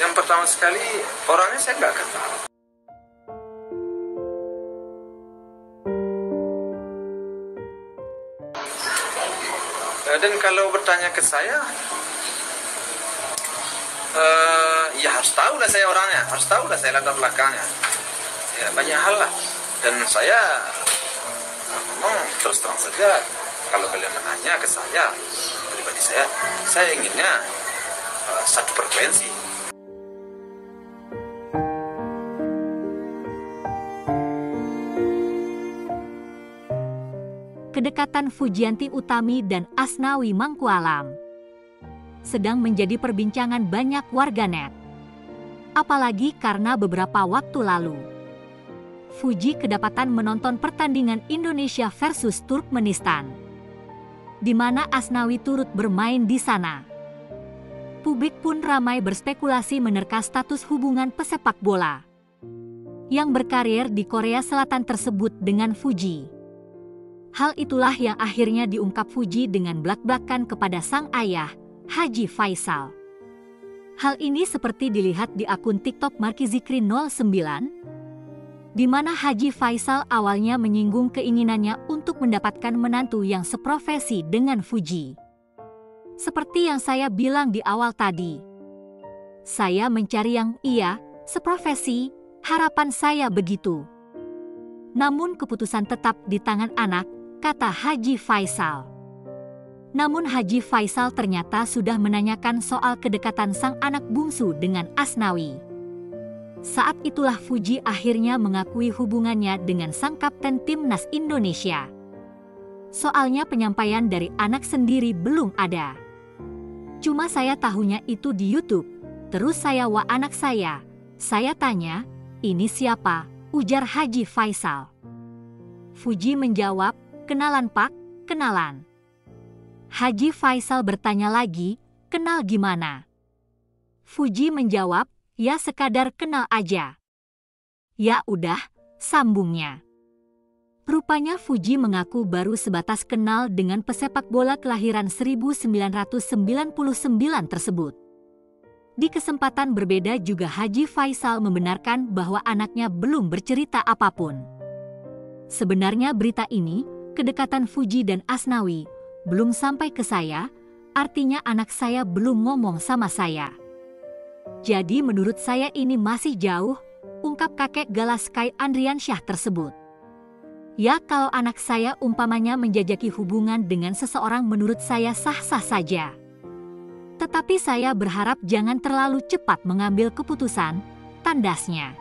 Yang pertama sekali orangnya saya nggak kenal. Eh, Dan kalau bertanya ke saya, eh, ya harus tahu lah saya orangnya, harus tahu lah saya latar belakangnya. Ya banyak hal lah. Dan saya memang terus terang saja kalau kalian menanya ke saya pribadi saya, saya inginnya eh, satu frekuensi. Kedekatan Fujianti Utami dan Asnawi Mangkualam sedang menjadi perbincangan banyak warganet. Apalagi karena beberapa waktu lalu, Fuji kedapatan menonton pertandingan Indonesia versus Turkmenistan, di mana Asnawi turut bermain di sana. Publik pun ramai berspekulasi menerka status hubungan pesepak bola yang berkarir di Korea Selatan tersebut dengan Fuji. Hal itulah yang akhirnya diungkap Fuji dengan belak-belakan kepada sang ayah, Haji Faisal. Hal ini seperti dilihat di akun TikTok Marki Zikri 09, di mana Haji Faisal awalnya menyinggung keinginannya untuk mendapatkan menantu yang seprofesi dengan Fuji. Seperti yang saya bilang di awal tadi, saya mencari yang iya, seprofesi, harapan saya begitu. Namun keputusan tetap di tangan anak, kata Haji Faisal. Namun Haji Faisal ternyata sudah menanyakan soal kedekatan sang anak bungsu dengan Asnawi. Saat itulah Fuji akhirnya mengakui hubungannya dengan sang kapten timnas Indonesia. Soalnya penyampaian dari anak sendiri belum ada. Cuma saya tahunya itu di YouTube. Terus saya wa anak saya. Saya tanya, ini siapa? Ujar Haji Faisal. Fuji menjawab, Kenalan pak, kenalan. Haji Faisal bertanya lagi, kenal gimana? Fuji menjawab, ya sekadar kenal aja. Ya udah, sambungnya. Rupanya Fuji mengaku baru sebatas kenal dengan pesepak bola kelahiran 1999 tersebut. Di kesempatan berbeda juga Haji Faisal membenarkan bahwa anaknya belum bercerita apa pun. Sebenarnya berita ini kedekatan Fuji dan Asnawi belum sampai ke saya, artinya anak saya belum ngomong sama saya. Jadi menurut saya ini masih jauh, ungkap kakek galas Kai Andriansyah tersebut. Ya kalau anak saya umpamanya menjajaki hubungan dengan seseorang menurut saya sah-sah saja. Tetapi saya berharap jangan terlalu cepat mengambil keputusan, tandasnya.